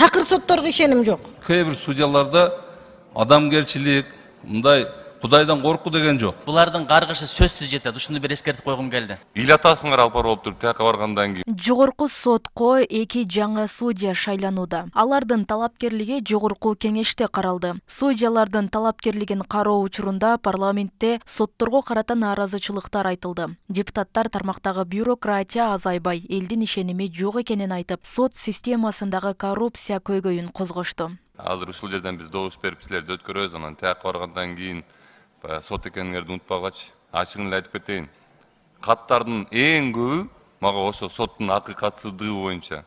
такыр сотторго ишеним жок кээ бир судьяларда адамгерчилик мындай кудайдан коркуу деген жок булардын каргышы сөзсүз жетет ушуну бир эскертип койгум келди эл атасыңар алып барып туруп тияка баргандан кийин жогорку сотко эки жаңы судья шайланууда алардын талапкерлиги жогорку кеңеште каралды судьялардын талапкерлигин кароо учурунда парламентте сотторго карата нааразычылыктар айтылды. Депутаттар тармактагы бюрократия азайбай элдин ишеними жок экенин айтып сот системасындагы коррупция көйгөйүн козгошту азыр ушул жерден биз добуш берип силерди өткөрөбүз анан тияка баргандан кийин баягы сот экениңерди унутпагачы ачыгын эле айтып кетейин. Каттардын эң көбү мага ошо соттун акыйкатсыздыгы боюнча.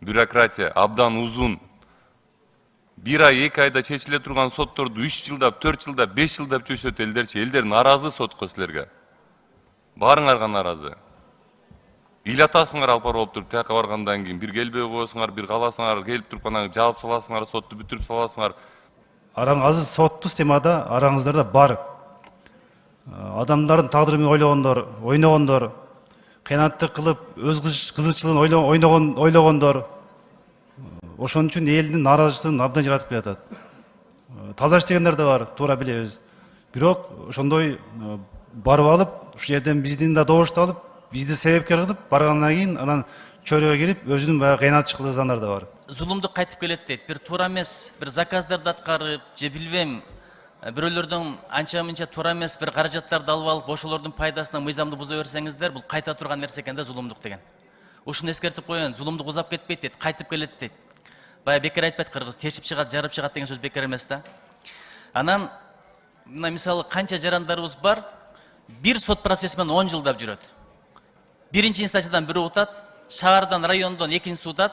Бюрократия абдан узун. Бир ай эки айда чечиле турган сотторду үч жылдап төрт жылдап беш жылдап чөчөт элдерчи. Элдер нааразы сотко силерге. Баарыңарга нааразы эл атасыңар алып барып туруп тияка баргандан кийин бир келбей коесуңар бир кааласаңар келип туруп анан жаап саласыңар сотту бүтүрүп саласыңар. Араң азыр соттуу системада араңыздарда бар. Адамдардын тагдырын ойлогондор ойногондор кыянаттык кылып өз кызыкчылыгын ойногон ойлогондор ошон үчүн элдин нааразычылыгын абдан жаратып келатат таза иштегендер да бар туура билебиз. Бирок ошондой барып алып ушул жерден биздин да добушту алып бизди себепкер кылып баргандан кийин анан чөйрөгө кирип өзүнүн баягы кыянатчы кылгандар да бар. Зулумдук кайтып келет дейт бир туура эмес бир заказдарды аткарып же билбейм бирөөлөрдөн анча мынча туура эмес бир каражаттарды алып алып ошолордун пайдасына мыйзамды буза берсеңиздер бул кайта турган нерсе экен да зулумдук деген. Ушуну эскертип коеюн зулумдук узап кетпейт дейт кайтып келет дейт баягы бекер айтпайт кыргыз тешип чыгат жарып чыгат деген сөз бекер эмес да анан мына мисалы канча жарандарыбыз бар бир сот процесси менен он жылдап жүрөт биринчи инстанциядан бирөө утат шаардан райондон экинчиси утат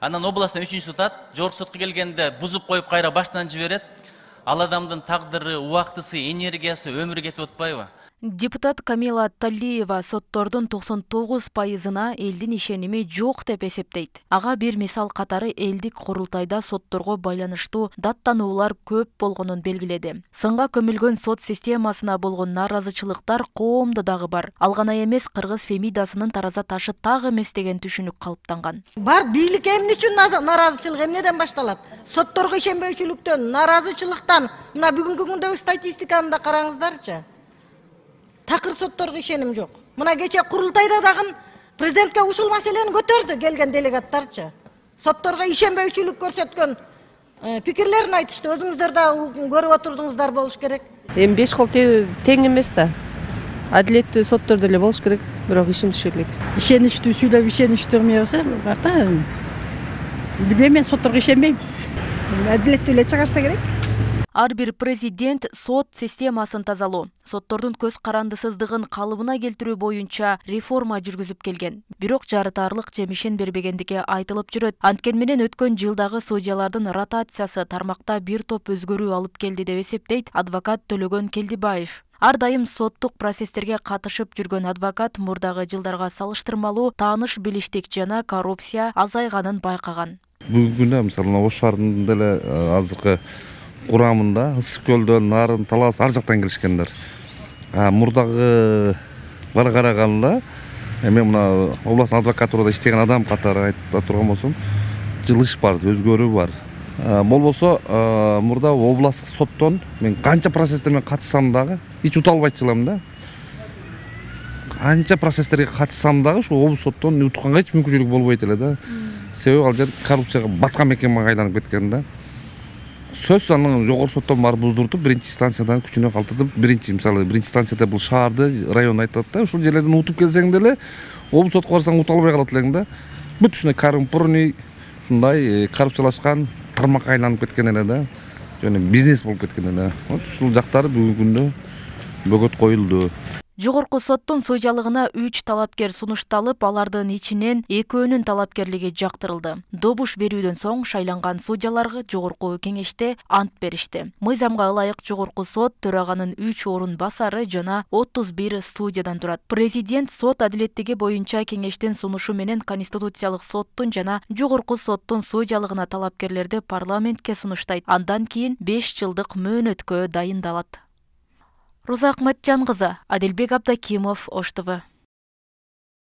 анан областтан үчүнчүсү утат жогорку сотко келгенде бузуп коюп кайра баштан жиберет ал адамдын тагдыры убактысы энергиясы өмүрү кетип атпайбы депутат камила талиева соттордун токсон тогуз пайызына элдин ишеними жок деп эсептейт. Ага бир мисал катары элдик курултайда сотторго байланыштуу даттануулар көп болгонун белгиледи. Сынга көмүлгөн сот системасына болгон нааразычылыктар коомдо дагы бар. Ал гана эмес кыргыз фемидасынын тараза ташы так эмес деген түшүнүк калыптанган. Бар бийлик эмне үчүн нааразычылык эмнеден башталат? Сотторго ишенбөөчүлүктөн нааразычылыктан. Мына бүгүнкү күндөгү статистиканы да караңыздарчы такыр сотторго ишеним жок мына кечээ курултайда дагы президентке ушул маселени көтөрдү келген делегаттарчы сотторго ишенбөөчүлүк көрсөткөн пикирлерин айтышты өзүңүздөр да көрүп отурдуңуздар болуш керек эми беш кол тең эмес да адилеттүү соттор деле болуш керек бирок түшө элек ишеничтүү сүйлөп ишеничтүү кылмай койсо бар да билбейм мен сотторго ишенбейм адилеттүү эле чыгарса керек ар бир президент сот системасын тазалоо соттордун көз карандысыздыгын калыбына келтирүү боюнча реформа жүргүзүп келген. Бирок жарытаарлык жемишин бербегендиги айтылып жүрөт. Анткени менен өткөн жылдагы судьялардын ротациясы тармакта бир топ өзгөрүү алып келди деп эсептейт адвокат төлөгөн келдибаев. Ар дайым соттук процесстерге катышып жүргөн адвокат мурдагы жылдарга салыштырмалуу тааныш билиштик жана коррупция азайганын байкаган. Бүгүнкү күндө мисалы ош шаарынын деле азыркы курамында ысык көлдөн нарын талас ар жактан келишкендер мурдагыга караганда мен мына областный адвокатурада иштеген адам катары айта турган болсом жылыш бар өзгөрүү бар. Болбосо мурда областтык соттон мен канча процесстерге катышсам дагы эч ута албайчу элем да канча процесстерге катышсам дагы ушул облус соттон утканга эч мүмкүнчүлүк болбойт эле да. Себеби ал жер коррупцияга баткан мекемеге айланып кеткен да. Сөзсүз анан жогорку соттон барып буздуртуп биринчи станциядан күчүнө калтыртып биринчи мисалы биринчи станцияда бул шаарды районду айтып атат да ушул жерлерден утуп келсең деле облус сотко барсаң ута албай калат элең да бүт ушундай коррумпированный ушундай коррупциялашкан тармакка айланып кеткен эле да жана бизнес болуп кеткен эле вот ушул жактары бүгүнкү күндө бөгөт коюлду жогорку соттун судьялыгына үч талапкер сунушталып алардын ичинен экөөнүн талапкерлиги жактырылды. Добуш берүүдөн соң шайланган судьяларга жогорку кеңеште ант беришти. Мыйзамга ылайык жогорку сот төраганын үч орун басары жана отуз бир судьядан турат. Президент сот адилеттиги боюнча кеңештин сунушу менен конституциялык соттун жана жогорку соттун судьялыгына талапкерлерди парламентке сунуштайт. Андан кийин беш жылдык мөөнөткө дайындалат роза акматжан кызы адилбек абдакимов ош тв